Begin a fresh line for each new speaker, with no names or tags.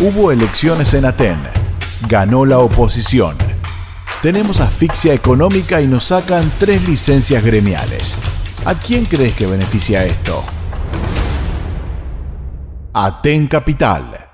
Hubo elecciones en Aten. Ganó la oposición. Tenemos asfixia económica y nos sacan tres licencias gremiales. ¿A quién crees que beneficia esto? Aten Capital